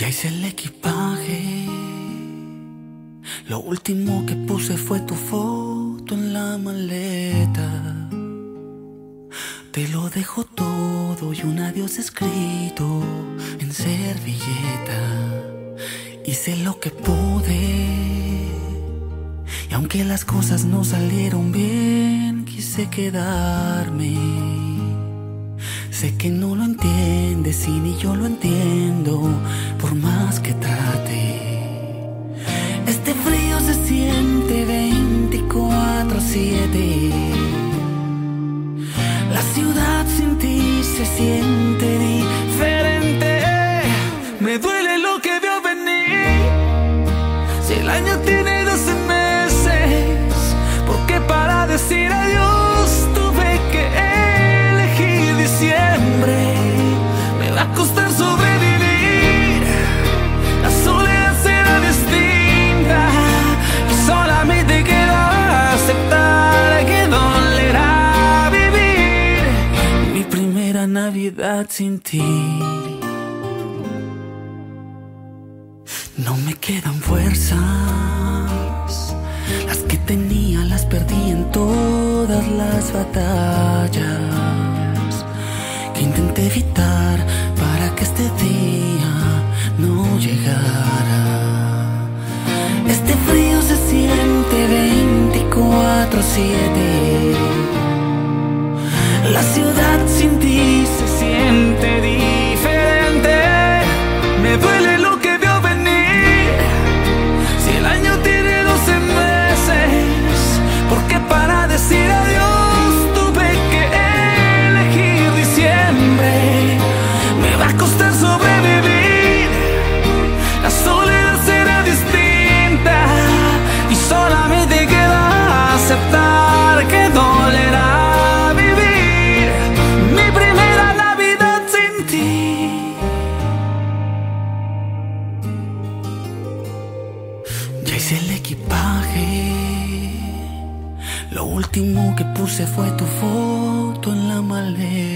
Ya hice el equipaje. Lo último que puse fue tu foto en la maleta. Te lo dejo todo y un adiós escrito en servilleta. Hice lo que pude. Y aunque las cosas no salieron bien, quise quedarme. Sé que no lo entiendes y ni yo lo entiendo, por más que trate. Este frío se siente 24-7. La ciudad sin ti se siente Sin ti. No me quedan fuerzas. Las que tenía las perdí en todas las batallas que intenté evitar para que este día no llegara. Este frío se siente 24-7. El equipaje. Lo último que puse fue tu foto en la maleta.